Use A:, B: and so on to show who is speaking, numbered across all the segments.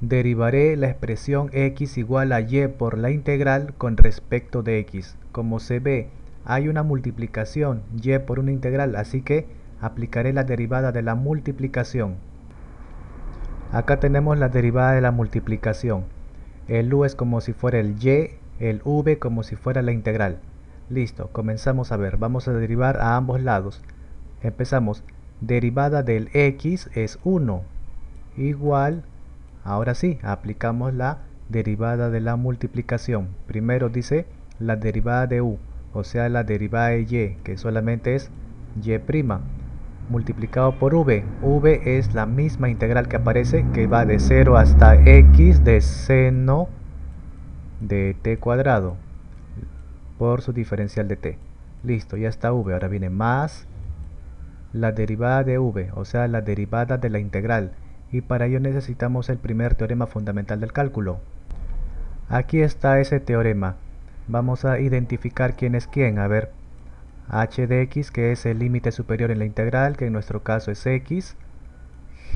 A: Derivaré la expresión x igual a y por la integral con respecto de x. Como se ve, hay una multiplicación y por una integral, así que aplicaré la derivada de la multiplicación. Acá tenemos la derivada de la multiplicación. El u es como si fuera el y, el v como si fuera la integral. Listo, comenzamos a ver. Vamos a derivar a ambos lados. Empezamos. Derivada del x es 1 igual Ahora sí, aplicamos la derivada de la multiplicación. Primero dice la derivada de u, o sea la derivada de y, que solamente es y', multiplicado por v. v es la misma integral que aparece, que va de 0 hasta x de seno de t cuadrado, por su diferencial de t. Listo, ya está v. Ahora viene más la derivada de v, o sea la derivada de la integral y para ello necesitamos el primer teorema fundamental del cálculo. Aquí está ese teorema. Vamos a identificar quién es quién. A ver, h de x, que es el límite superior en la integral, que en nuestro caso es x.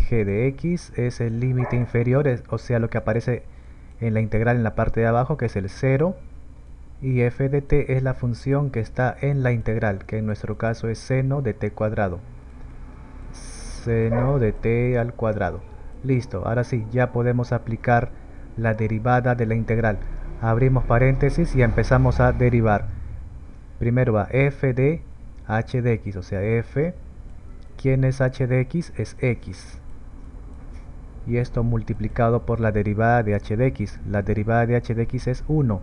A: g de x es el límite inferior, o sea, lo que aparece en la integral en la parte de abajo, que es el 0. Y f de t es la función que está en la integral, que en nuestro caso es seno de t cuadrado seno de t al cuadrado. Listo, ahora sí, ya podemos aplicar la derivada de la integral. Abrimos paréntesis y empezamos a derivar. Primero va f de h de x, o sea, f, ¿quién es h de x? Es x. Y esto multiplicado por la derivada de h de x. La derivada de h de x es 1.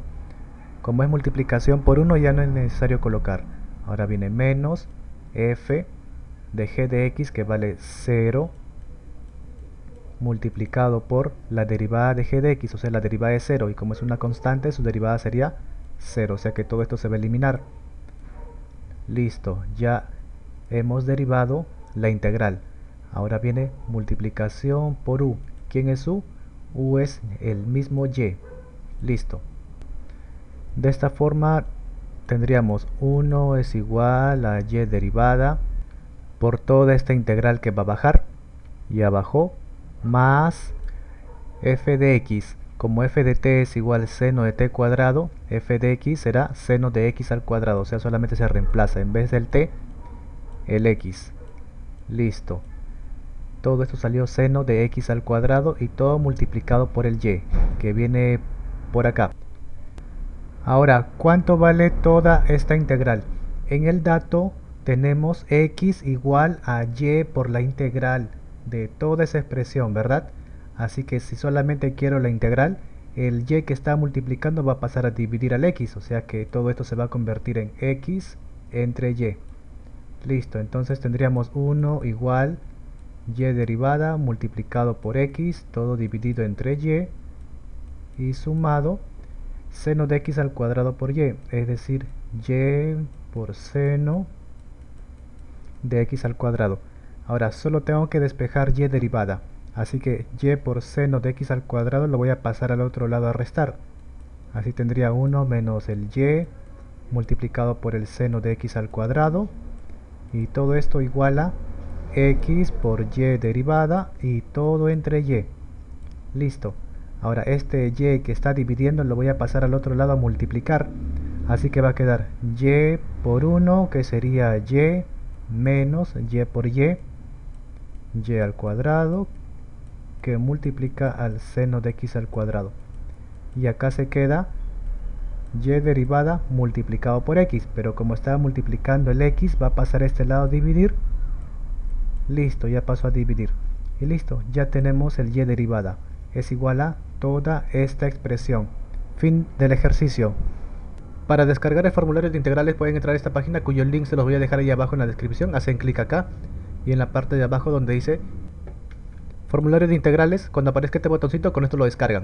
A: Como es multiplicación por 1 ya no es necesario colocar. Ahora viene menos f de g de x que vale 0 multiplicado por la derivada de g de x, o sea, la derivada de 0, y como es una constante, su derivada sería 0, o sea que todo esto se va a eliminar. Listo, ya hemos derivado la integral. Ahora viene multiplicación por u. ¿Quién es u? u es el mismo y. Listo. De esta forma tendríamos 1 es igual a y derivada por toda esta integral que va a bajar y abajo más f de x como f de t es igual seno de t cuadrado f de x será seno de x al cuadrado o sea solamente se reemplaza. En vez del t el x. Listo. Todo esto salió seno de x al cuadrado y todo multiplicado por el y que viene por acá. Ahora ¿cuánto vale toda esta integral? en el dato tenemos x igual a y por la integral de toda esa expresión, ¿verdad? Así que si solamente quiero la integral, el y que está multiplicando va a pasar a dividir al x, o sea que todo esto se va a convertir en x entre y. Listo, entonces tendríamos 1 igual y derivada multiplicado por x, todo dividido entre y, y sumado seno de x al cuadrado por y, es decir, y por seno de x al cuadrado. Ahora solo tengo que despejar y derivada. Así que y por seno de x al cuadrado lo voy a pasar al otro lado a restar. Así tendría 1 menos el y multiplicado por el seno de x al cuadrado. Y todo esto igual a x por y derivada y todo entre y. Listo. Ahora este y que está dividiendo lo voy a pasar al otro lado a multiplicar. Así que va a quedar y por 1 que sería y menos y por y, y al cuadrado, que multiplica al seno de x al cuadrado. Y acá se queda y derivada multiplicado por x, pero como estaba multiplicando el x, va a pasar a este lado a dividir. Listo, ya pasó a dividir. Y listo, ya tenemos el y derivada. Es igual a toda esta expresión. Fin del ejercicio. Para descargar el formulario de integrales pueden entrar a esta página cuyo link se los voy a dejar ahí abajo en la descripción. Hacen clic acá y en la parte de abajo donde dice formulario de integrales, cuando aparezca este botoncito con esto lo descargan.